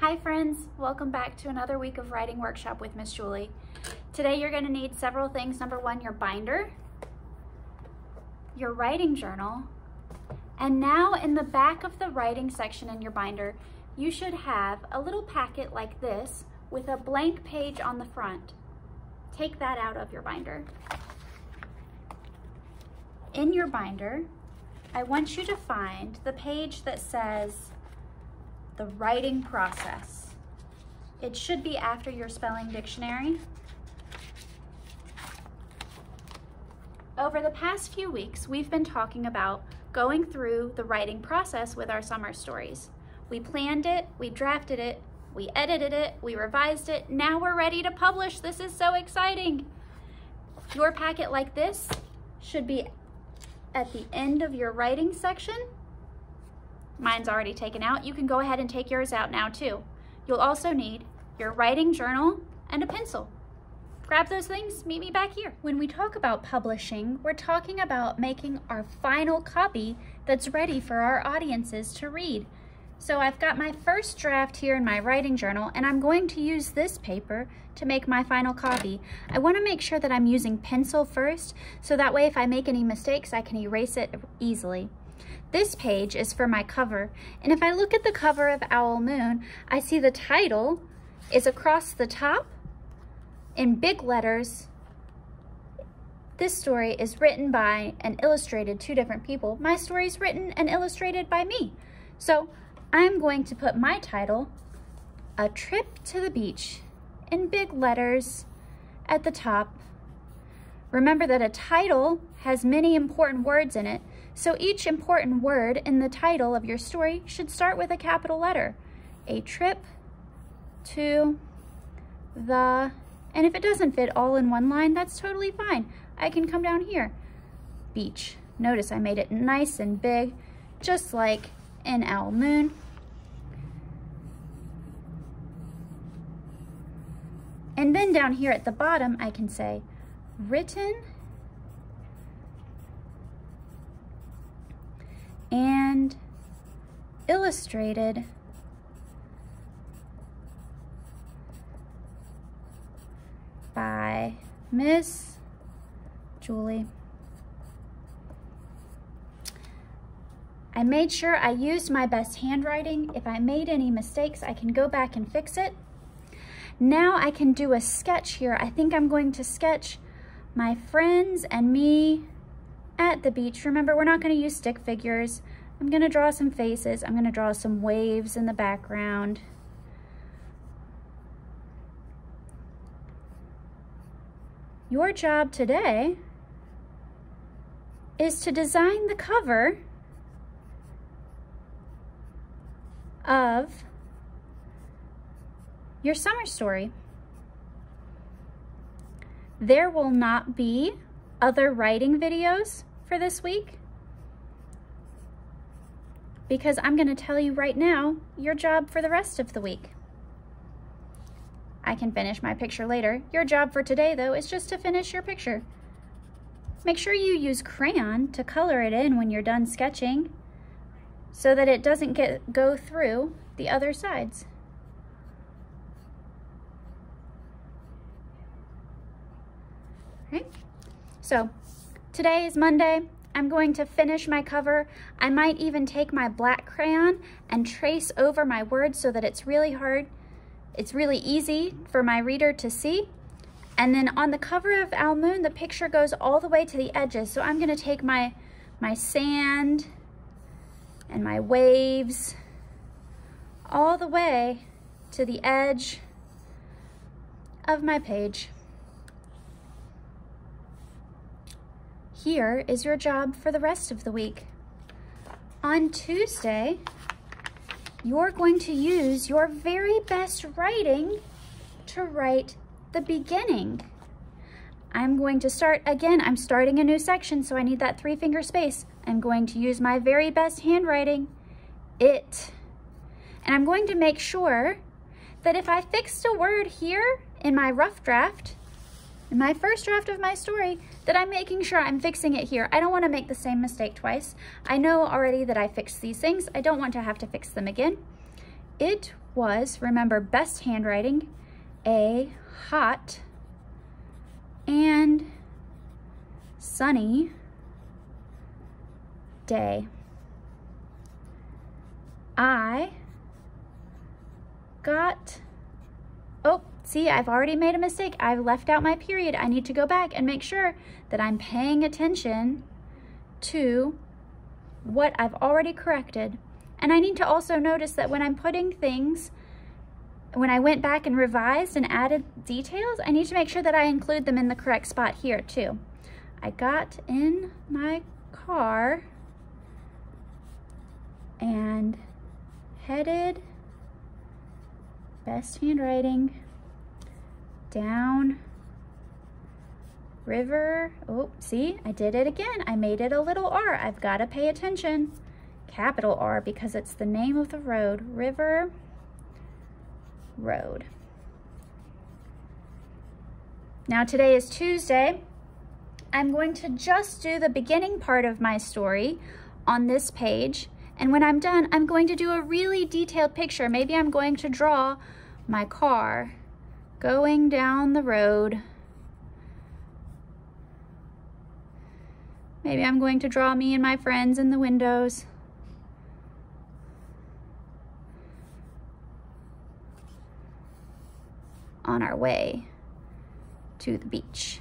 Hi friends, welcome back to another week of writing workshop with Miss Julie. Today you're going to need several things. Number one, your binder, your writing journal, and now in the back of the writing section in your binder, you should have a little packet like this with a blank page on the front. Take that out of your binder. In your binder, I want you to find the page that says the writing process. It should be after your spelling dictionary. Over the past few weeks, we've been talking about going through the writing process with our summer stories. We planned it, we drafted it, we edited it, we revised it, now we're ready to publish. This is so exciting. Your packet like this should be at the end of your writing section. Mine's already taken out. You can go ahead and take yours out now too. You'll also need your writing journal and a pencil. Grab those things, meet me back here. When we talk about publishing, we're talking about making our final copy that's ready for our audiences to read. So I've got my first draft here in my writing journal and I'm going to use this paper to make my final copy. I wanna make sure that I'm using pencil first so that way if I make any mistakes I can erase it easily. This page is for my cover and if I look at the cover of Owl Moon I see the title is across the top in big letters this story is written by and illustrated two different people. My story is written and illustrated by me. So I'm going to put my title, A Trip to the Beach, in big letters at the top. Remember that a title has many important words in it, so each important word in the title of your story should start with a capital letter. A trip to the, and if it doesn't fit all in one line, that's totally fine. I can come down here. Beach. Notice I made it nice and big, just like in Owl Moon. And then down here at the bottom, I can say written and illustrated by Miss Julie. I made sure I used my best handwriting. If I made any mistakes, I can go back and fix it. Now I can do a sketch here. I think I'm going to sketch my friends and me at the beach. Remember, we're not gonna use stick figures. I'm gonna draw some faces. I'm gonna draw some waves in the background. Your job today is to design the cover of your summer story. There will not be other writing videos for this week because I'm going to tell you right now your job for the rest of the week. I can finish my picture later. Your job for today, though, is just to finish your picture. Make sure you use crayon to color it in when you're done sketching so that it doesn't get go through the other sides. Right? So today is Monday. I'm going to finish my cover. I might even take my black crayon and trace over my words so that it's really hard. It's really easy for my reader to see. And then on the cover of Owl Moon, the picture goes all the way to the edges. So I'm gonna take my, my sand and my waves all the way to the edge of my page. Here is your job for the rest of the week. On Tuesday, you're going to use your very best writing to write the beginning. I'm going to start, again, I'm starting a new section, so I need that three finger space. I'm going to use my very best handwriting, it. And I'm going to make sure that if I fixed a word here in my rough draft, in my first draft of my story, that I'm making sure I'm fixing it here. I don't want to make the same mistake twice. I know already that I fixed these things. I don't want to have to fix them again. It was, remember, best handwriting, a hot and sunny day. I got, see, I've already made a mistake. I've left out my period. I need to go back and make sure that I'm paying attention to what I've already corrected. And I need to also notice that when I'm putting things, when I went back and revised and added details, I need to make sure that I include them in the correct spot here too. I got in my car and headed best handwriting down river. Oh, see, I did it again. I made it a little R. I've got to pay attention. Capital R because it's the name of the road. River Road. Now today is Tuesday. I'm going to just do the beginning part of my story on this page. And when I'm done, I'm going to do a really detailed picture. Maybe I'm going to draw my car going down the road. Maybe I'm going to draw me and my friends in the windows. On our way to the beach.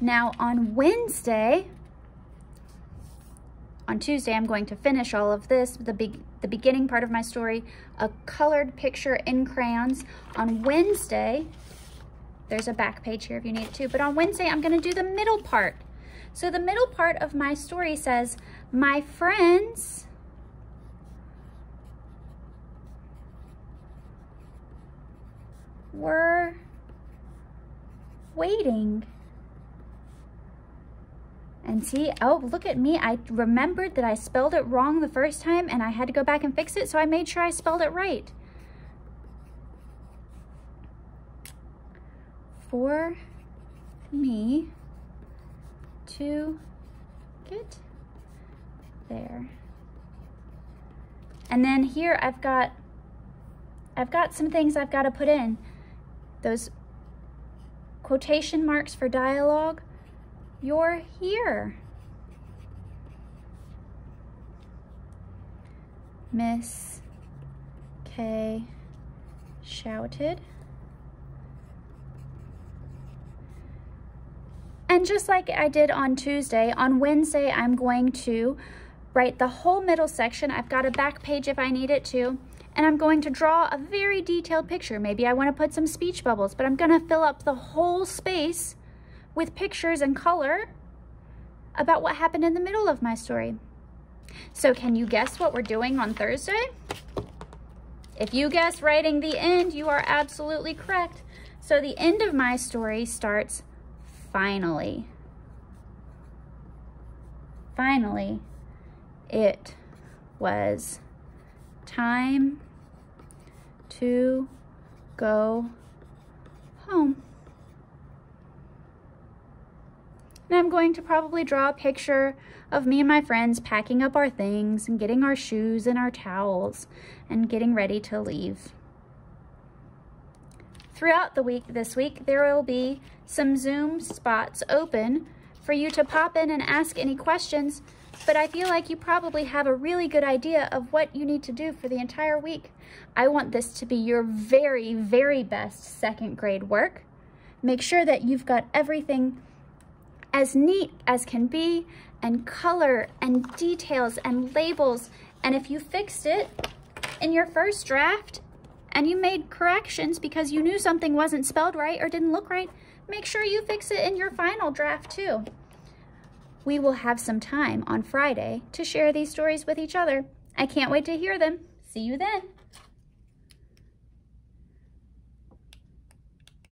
Now on Wednesday, on Tuesday, I'm going to finish all of this, the, be the beginning part of my story, a colored picture in crayons. On Wednesday, there's a back page here if you need it too, but on Wednesday, I'm gonna do the middle part. So the middle part of my story says, my friends were waiting and see, oh, look at me. I remembered that I spelled it wrong the first time and I had to go back and fix it, so I made sure I spelled it right. For me to get there. And then here I've got, I've got some things I've got to put in. Those quotation marks for dialogue, you're here. Miss K shouted. And just like I did on Tuesday, on Wednesday, I'm going to write the whole middle section. I've got a back page if I need it to. And I'm going to draw a very detailed picture. Maybe I want to put some speech bubbles, but I'm going to fill up the whole space with pictures and color about what happened in the middle of my story. So can you guess what we're doing on Thursday? If you guess writing the end, you are absolutely correct. So the end of my story starts finally. Finally, it was time to go home. And I'm going to probably draw a picture of me and my friends packing up our things and getting our shoes and our towels and getting ready to leave. Throughout the week this week, there will be some Zoom spots open for you to pop in and ask any questions, but I feel like you probably have a really good idea of what you need to do for the entire week. I want this to be your very, very best second grade work. Make sure that you've got everything as neat as can be and color and details and labels. And if you fixed it in your first draft and you made corrections because you knew something wasn't spelled right or didn't look right, make sure you fix it in your final draft too. We will have some time on Friday to share these stories with each other. I can't wait to hear them. See you then.